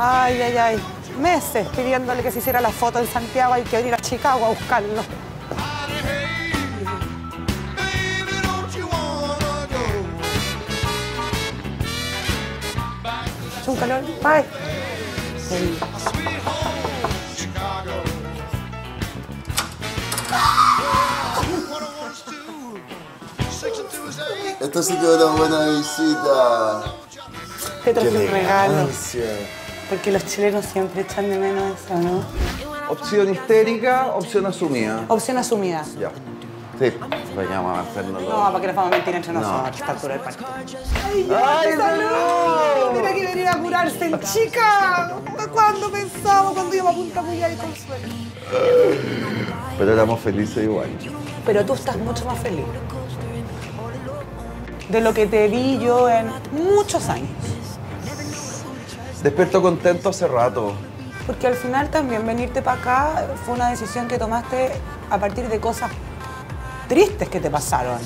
Ay, ay, ay. Meses pidiéndole que se hiciera la foto en Santiago. Hay que venir a Chicago a buscarlo. Un calor. Bye. Esto sí que una buena visita. Te traje un regalo. Porque los chilenos siempre echan de menos eso, ¿no? Opción histérica, opción asumida. Opción asumida. Ya. Sí, vayamos a hacernos No, para que nos vamos a mentir entre nosotros a esta altura del partido. ¡Ay, ¡Ay, salud! Mira que venir a curarse chica. ¿Cuándo pensamos cuando íbamos a Punta Puya y Consuelo? Pero éramos felices igual. Pero tú estás mucho más feliz de lo que te vi yo en muchos años. Despierto contento hace rato. Porque al final también venirte para acá fue una decisión que tomaste a partir de cosas tristes que te pasaron.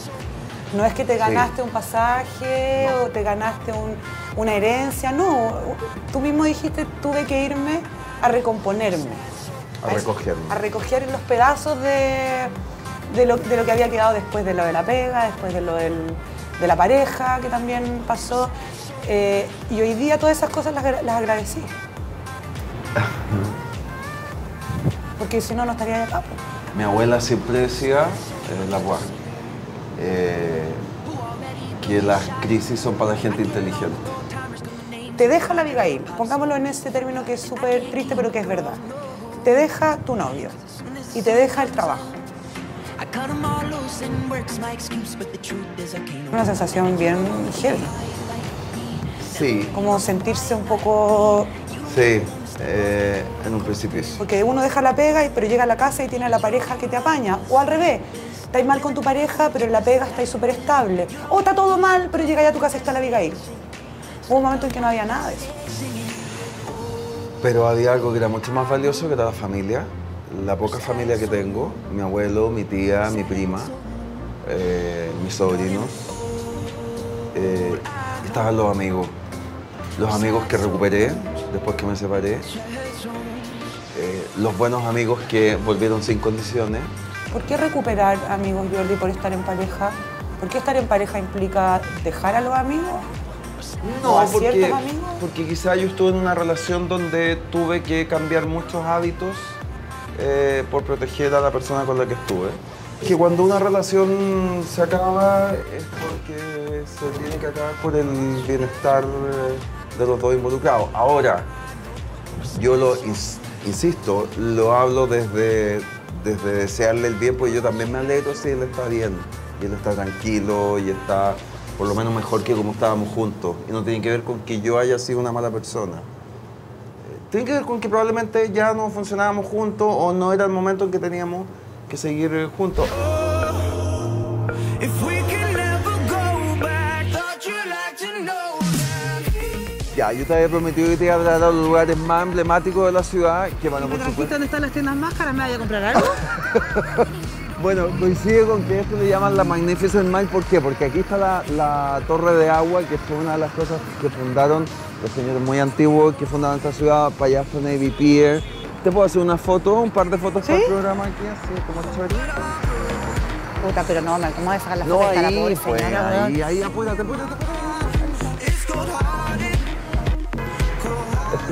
No es que te ganaste un pasaje o te ganaste un- una herencia, no. Tú mismo dijiste, tuve que irme a recomponerme. A recogerme. A recoger los pedazos de, de lo, de lo que había quedado después de lo de la pega, después de lo del- de la pareja que también pasó. Eh, y hoy día todas esas cosas las, las agradecí. Porque si no, no estaría acá. Mi abuela siempre decía, eh, la guá, eh, que las crisis son para gente inteligente. Te deja la Abigail, pongámoslo en ese término que es súper triste, pero que es verdad. Te deja tu novio y te deja el trabajo. 'em. Una sensación bien heavy, Sí, como sentirse un poco... sí, eh, en un precipicio. Porque uno deja la pega, y- pero llega a la casa y tiene a la pareja que te apaña. O al revés, estáis mal con tu pareja, pero en la pega estáis súper estable. O está todo mal, pero llega ya a tu casa y está la Abigail. Hubo un momento en que no había nada de eso. Pero había algo que era mucho más valioso, que era la familia. La poca familia que tengo, mi abuelo, mi tía, mi prima, eh, mis sobrinos. Eh, estaban los amigos. Los amigos que recuperé después que me separé. Eh, los buenos amigos que volvieron sin condiciones. ¿Por qué recuperar amigos, Jordi, por estar en pareja? ¿Por qué estar en pareja implica dejar a los amigos? ¿O a porque, ciertos amigos? porque quizá yo estuve en una relación donde tuve que cambiar muchos hábitos eh, por proteger a la persona con la que estuve. Que cuando una relación se acaba es porque se tiene que acabar por el bienestar eh, de los dos involucrados. Ahora, yo lo ins- insisto, lo hablo desde, desde desearle el bien, porque yo también me alegro si él está bien, y él está tranquilo, y está por lo menos mejor que como estábamos juntos. Y no tiene que ver con que yo haya sido una mala persona. Eh, Tiene que ver con que probablemente ya no funcionábamos juntos o no era el momento en que teníamos que seguir juntos. Ya, yo te había prometido que te iba a traer a los lugares más emblemáticos de la ciudad, que bueno, por supuesto... dónde están las tiendas máscaras? ¿Me vaya a comprar algo? Bueno, coincide con que esto le llaman la Magnificent Mile. ¿Por qué? Porque aquí está la, la torre de agua, que fue una de las cosas que fundaron los señores muy antiguos que fundaron esta ciudad. Para allá está Navy Pier. ¿Te puedo hacer una foto, un par de fotos para el programa aquí? Así como chévere. Puta, pero no, ¿cómo voy a sacar la No, foto de la ahí, pobre pues, señora, ahí, ahí, apúrate, apúrate, apúrate.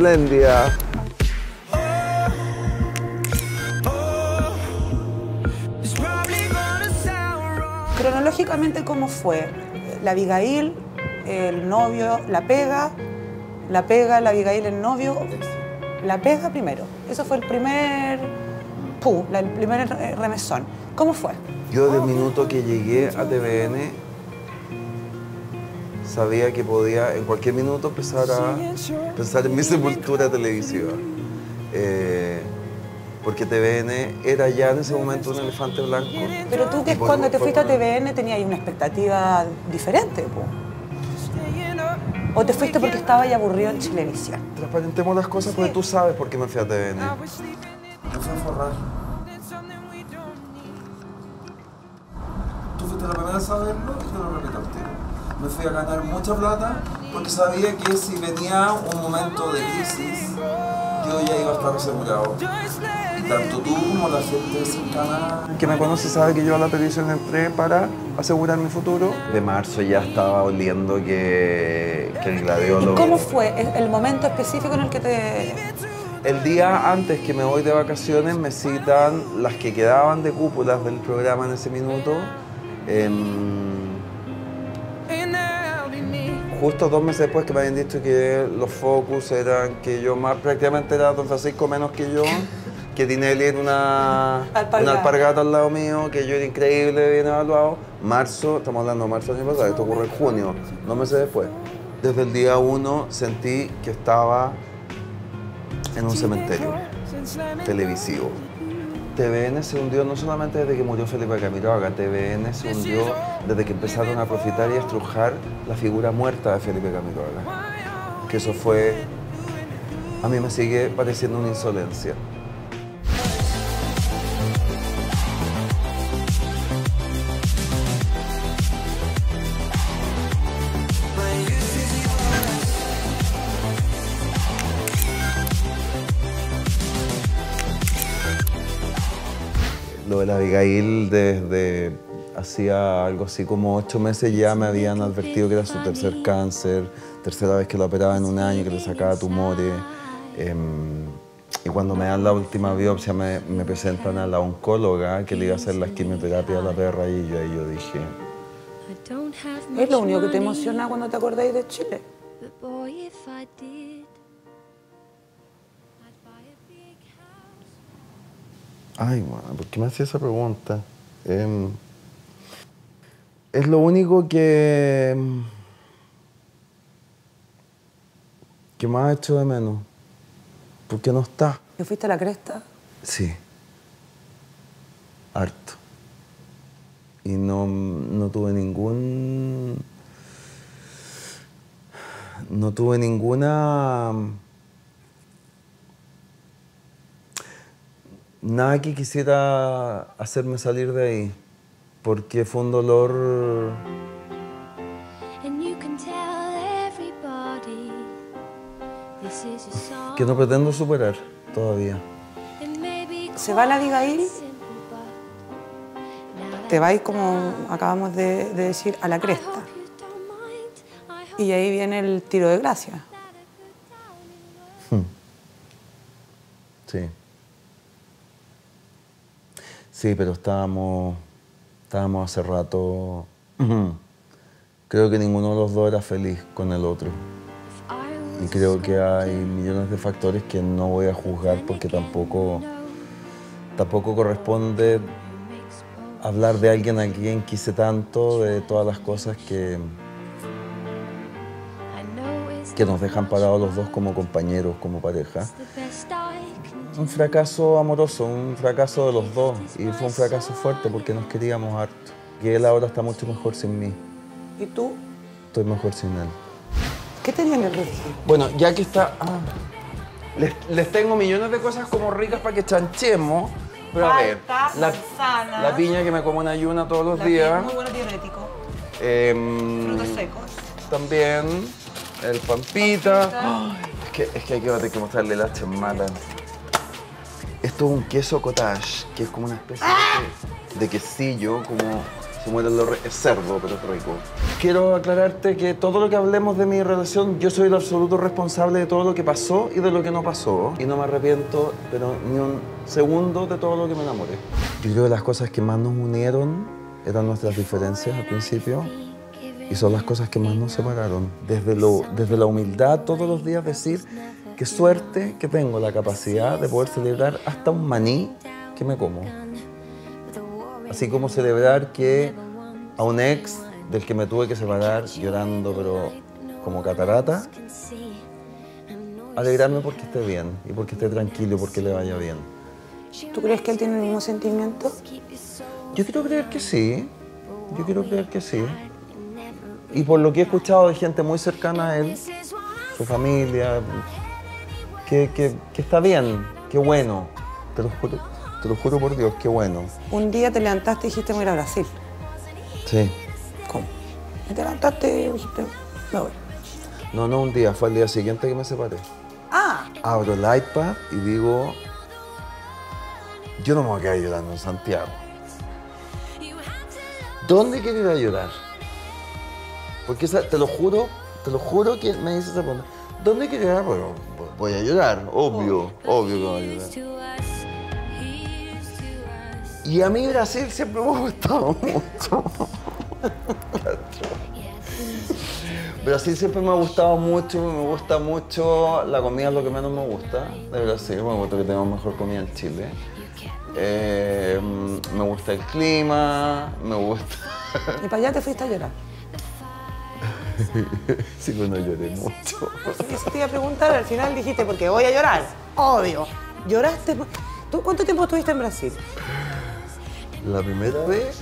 Wrong. Cronológicamente, ¿cómo fue? La Abigail, el novio, la pega, la pega, la Abigail, el novio, la pega primero. Eso fue el primer, pu, el primer remesón. ¿Cómo fue? Yo desde el minuto que llegué a TVN sabía que podía en cualquier minuto empezar a pensar en mi sepultura televisiva. Eh, porque TVN era ya en ese momento un elefante blanco. Pero tú que por- cuando te por- fuiste a TVN tenías una expectativa diferente, pu. ¿O te fuiste porque estaba ya aburrido en Chilevisión? Transparentemos las cosas porque tú sabes por qué me fui a TVN. I was sleeping in No fue a forrar. Tú fuiste la primera en saberlo y te lo. Me fui a ganar mucha plata Porque sabía que si venía un momento de crisis, yo ya iba a estar asegurado. Y tanto tú como la gente cercana que me conoce sabe que yo a la televisión entré para asegurar mi futuro. De marzo ya estaba oliendo que, que el ¿Y gladiolo... cómo fue el momento específico en el que te... El día antes que me voy de vacaciones me citan las que quedaban de cúpulas del programa en ese minuto. Justo dos meses después que me habían dicho que los focus eran que yo más prácticamente era Don Francisco menos que yo, que Tinelli era una, Alpargata. una alpargata al lado mío, que yo era increíble, bien evaluado. Marzo, estamos hablando de marzo del año pasado, esto ocurre en junio, dos meses después. Desde el día uno sentí que estaba en un cementerio televisivo. TVN se hundió no solamente desde que murió Felipe Camiroaga, TVN se hundió desde que empezaron a profitar y a estrujar la figura muerta de Felipe Camiroaga. Que eso fue, a mí me sigue pareciendo una insolencia. De la Abigail desde hacía algo así como ocho meses ya me habían advertido que era su tercer cáncer, tercera vez que lo operaba en un año, que le sacaba tumores. em, y cuando me dan la última biopsia me, me presentan a la oncóloga que le iba a hacer la quimioterapia a la perra y yo ahí yo dije, Es lo único que te emociona cuando te acordáis de Chile. Ay, man, ¿por qué me hacía esa pregunta? Em, es lo único que. em, que más hecho de menos. Porque no está. ¿Te fuiste a la cresta? Sí. Harto. Y no, no tuve ningún. No tuve ninguna. Nada que quisiera hacerme salir de ahí. Porque fue un dolor. Que no pretendo superar todavía. Se va la Abigail. Te vais, como acabamos de, de decir, a la cresta. Y ahí viene el tiro de gracia. love. Sí. Sí, pero estábamos, estábamos hace rato. Creo que ninguno de los dos era feliz con el otro. Y creo que hay millones de factores que no voy a juzgar porque tampoco, tampoco corresponde hablar de alguien a quien quise tanto, de todas las cosas que, que nos dejan parados los dos como compañeros, como pareja. Un fracaso amoroso, un fracaso de los dos. Y fue un fracaso fuerte porque nos queríamos harto. Y él ahora está mucho mejor sin mí. ¿Y tú? Estoy mejor sin él. ¿Qué tenía en el refri? Bueno, ya que está... ah, les, les tengo millones de cosas como ricas para que chanchemos. Pero a ver, la, la piña que me como en ayuna todos los La días. Muy bueno diurético. em, Frutos secos. También el pampita. Ay, es, que, es que hay que, hay que mostrarle la chemala. Esto es un queso cottage, que es como una especie de, de quesillo, como se muere el cerdo, pero es rico. Quiero aclararte que todo lo que hablemos de mi relación, yo soy el absoluto responsable de todo lo que pasó y de lo que no pasó. Y no me arrepiento, pero ni un segundo de todo lo que me enamoré. Yo creo que las cosas que más nos unieron eran nuestras diferencias al principio. Y son las cosas que más nos separaron. Desde, desde la humildad, todos los días decir qué suerte que tengo la capacidad de poder celebrar hasta un maní que me como. Así como celebrar que a un ex del que me tuve que separar llorando, pero como catarata, alegrarme porque esté bien y porque esté tranquilo y porque le vaya bien. ¿Tú crees que él tiene el mismo sentimiento? Yo quiero creer que sí. Yo quiero creer que sí. Y por lo que he escuchado de gente muy cercana a él, su familia, que, que- que está bien, qué bueno. Te lo juro, te lo juro por Dios, qué bueno. Un día te levantaste y dijiste, me voy a ir a Brasil. Sí. ¿Cómo? Te levantaste y dijiste, me voy. No, no un día, fue el día siguiente que me separé. Ah, Abro el iPad y digo, yo no me voy a quedar llorando en Santiago. ¿Dónde quiero ir a llorar? Porque esa- te lo juro, te lo juro que me dice esa pregunta. ¿Dónde quiero llorar? Bueno, voy a llorar, obvio, obvio que voy a llorar. Y a mí Brasil siempre me ha gustado mucho. Brasil siempre me ha gustado mucho, me gusta mucho. La comida es lo que menos me gusta de Brasil. Me gusta que tenemos mejor comida en Chile. Eh, me gusta el clima, me gusta. y para allá te fuiste a llorar. Sí, que no lloré mucho. Eso te iba a preguntar, al final dijiste, porque voy a llorar. Obvio. ¿Lloraste? ¿Tú cuánto tiempo estuviste en Brasil? La primera vez.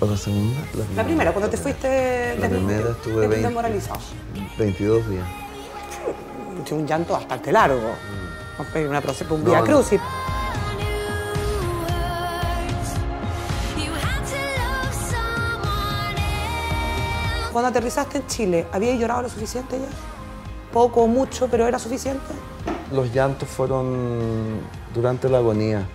¿O la segunda? La primera, cuando te fuiste La primera estuve de- 20 desmoralizado. 22 días. Un llanto bastante largo. Fue Una un vía no. crucis. Cuando aterrizaste en Chile, ¿habías llorado lo suficiente ya? Poco o mucho, pero era suficiente. Los llantos fueron durante la agonía.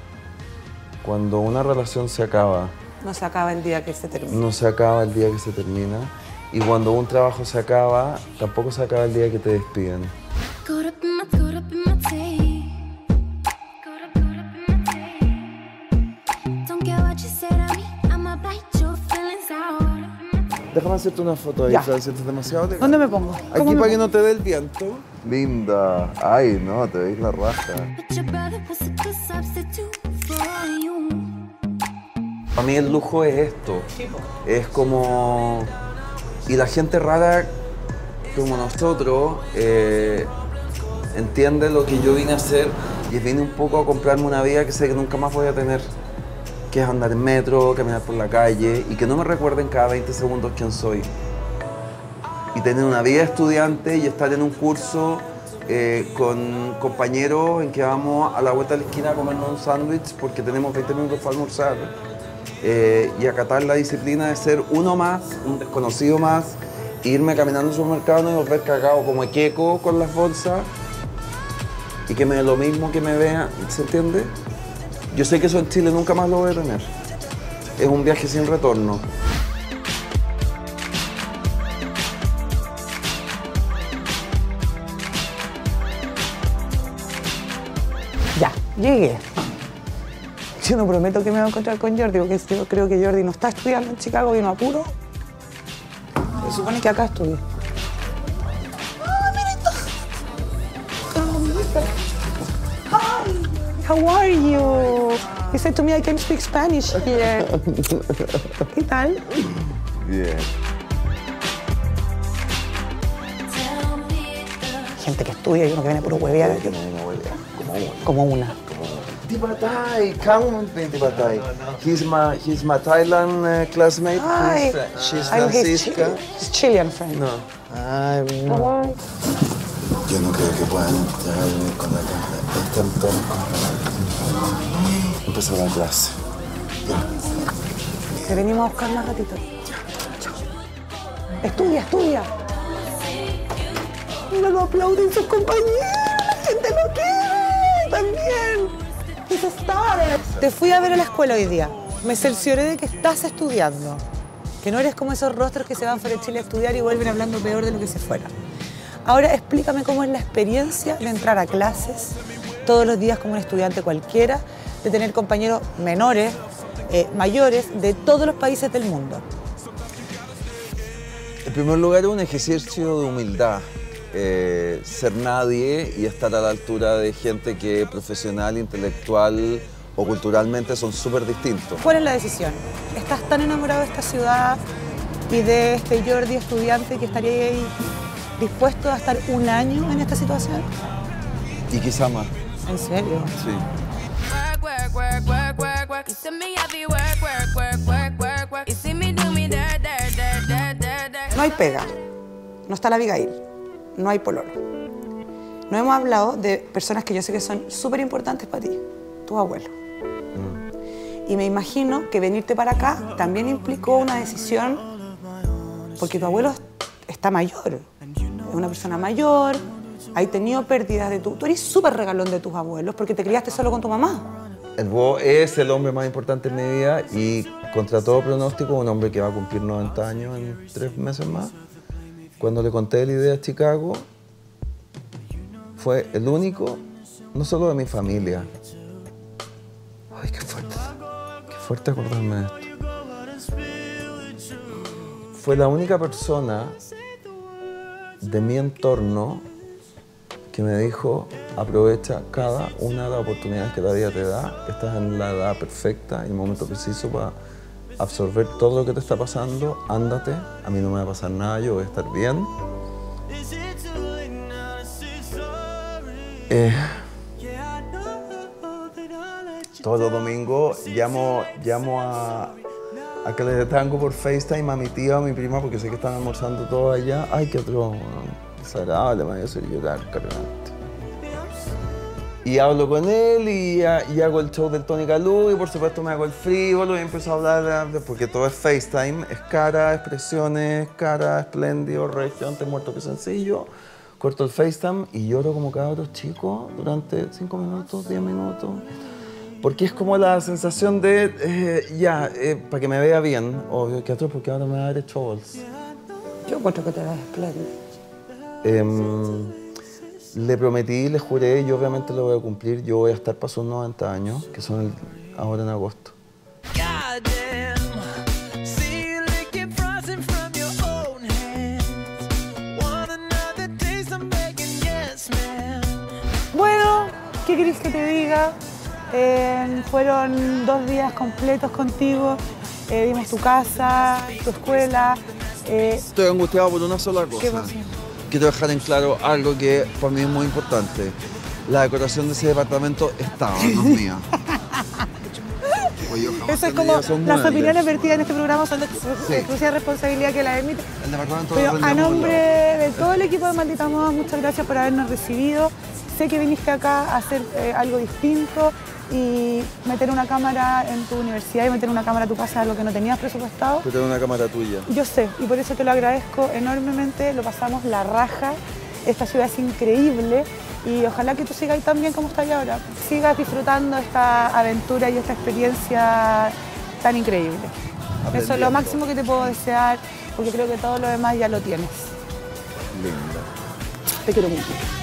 Cuando una relación se acaba, No se acaba el día que se termina. no se acaba el día que se termina. Y cuando un trabajo se acaba, tampoco se acaba el día que te despiden. Déjame hacerte una foto ahí, Ya. Francia, ¿te demasiado de- ¿Dónde me pongo? Aquí ¿Cómo me para que no te dé el viento. Linda. Ay, no, te veis la raja. Para mí el lujo es esto. Es como... Y la gente rara como nosotros eh, entiende lo que yo vine a hacer y vine un poco a comprarme una vida que sé que nunca más voy a tener. Que es andar en metro, caminar por la calle y que no me recuerden cada 20 segundos quién soy. Y tener una vida estudiante y estar en un curso eh, con compañeros en que vamos a la vuelta de la esquina a comernos un sándwich porque tenemos 20 minutos para almorzar eh, y acatar la disciplina de ser uno más, un desconocido más, e irme caminando al supermercado y volver cagado como equeco con las bolsas y que me dé lo mismo que me vean, ¿se entiende? Yo sé que eso en Chile nunca más lo voy a tener. Es un viaje sin retorno. Ya, llegué. Yo no prometo que me voy a encontrar con Jordi, porque yo creo que Jordi no está estudiando en Chicago, vino a puro. Se supone que acá estudia. ¡Ah, how are you? He said to me I can speak Spanish here. ¿Qué tal? Bien. Tell me the Gente que estudia y uno que viene puro huevear. Como una huelga, como una. Como una. Tipatai, come on, Tipatai. He's my, he's my Thailand uh, classmate. Hi. He's, uh, she's I'm his, Francisca. Chi- his Chilean friend. No. Ay, no. Yo no creo que puedan entrar con la cámara. Están todos con... Empezó la clase. Te venimos a buscar más ratito. Chao. Estudia, estudia. Mira, lo aplauden sus compañeros. La gente lo quiere también. Te fui a ver a la escuela hoy día. Me cercioré de que estás estudiando. Que no eres como esos rostros que se van fuera de Chile a estudiar y vuelven hablando peor de lo que se fueron. Ahora explícame cómo es la experiencia de entrar a clases todos los días como un estudiante cualquiera, de tener compañeros menores, eh, mayores, de todos los países del mundo. En primer lugar, un ejercicio de humildad. eh, ser nadie y estar a la altura de gente que profesional, intelectual o culturalmente son súper distintos. ¿Cuál es la decisión? ¿Estás tan enamorado de esta ciudad y de este Jordi estudiante que estaría ahí dispuesto a estar un año en esta situación? Y quizá más. ¿En serio? Sí. No hay pega, no está la Abigail, no hay pololo. No hemos hablado de personas que yo sé que son súper importantes para ti, tu abuelo. Y me imagino que venirte para acá también implicó una decisión, porque tu abuelo está mayor. es una persona mayor, hay tenido pérdidas de tu... Tú eres súper regalón de tus abuelos porque te criaste solo con tu mamá. Bo es el hombre más importante en mi vida y contra todo pronóstico, un hombre que va a cumplir 90 años en tres meses más. Cuando le conté la idea a Chicago, fue el único, no solo de mi familia. Ay, qué fuerte. Qué fuerte acordarme de esto. Fue la única persona de mi entorno que me dijo, aprovecha cada una de las oportunidades que la vida te da, estás en la edad perfecta y el momento preciso para absorber todo lo que te está pasando, ándate, a mí no me va a pasar nada, yo voy a estar bien. Eh, todos los domingos llamo, llamo a, que le tango por FaceTime a mi tía o a mi prima porque sé que están almorzando todos allá. Ay, qué otro desagradable, me a hacer llorar, cargante. Y hablo con él y, ha- y hago el show del Tony Calú y por supuesto me hago el frívolo y empiezo a hablar, de- porque todo es FaceTime, es cara, expresiones, cara, espléndido, regio, antes muerto que sencillo. Corto el FaceTime y lloro como cada otro chico durante 5 minutos, 10 minutos. Porque es como la sensación de, eh, ya, eh, para que me vea bien, obvio, que otro porque ahora me va a dar. Yo encuentro que te ves espléndido. Em, le prometí, le juré, y obviamente lo voy a cumplir. Yo voy a estar para sus 90 años, que son el- ahora en agosto. Bueno, ¿qué querés que te diga? Eh, fueron dos días completos contigo. Eh, vimos tu casa, tu escuela. eh, Estoy angustiado por una sola cosa. ¿Qué pasó? Quiero dejar en claro algo que para mí es muy importante. La decoración de ese departamento estaba, no es mía. Eso es como las muebles. opiniones vertidas en este programa son de Sí. exclusiva responsabilidad que la emite. El departamento Pero a nombre de todo el equipo de Maldita Moda, muchas gracias por habernos recibido. Sé que viniste acá a hacer eh, algo distinto y meter una cámara en tu universidad y meter una cámara a tu casa, algo que no tenías presupuestado. Tengo una cámara tuya. Yo sé, y por eso te lo agradezco enormemente, lo pasamos la raja, esta ciudad es increíble y ojalá que tú sigas ahí tan bien como estás ahora, sigas disfrutando esta aventura y esta experiencia tan increíble. Eso es lo máximo que te puedo desear, porque creo que todo lo demás ya lo tienes. Linda. Te quiero mucho.